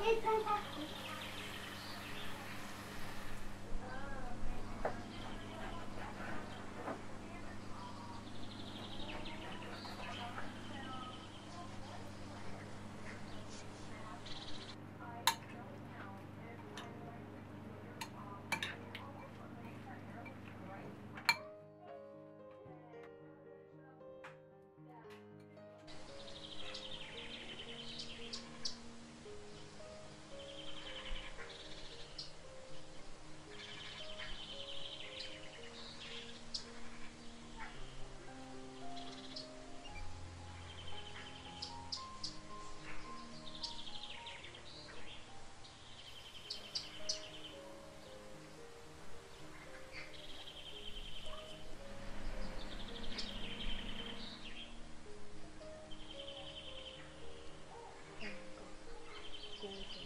일단다 비. conta.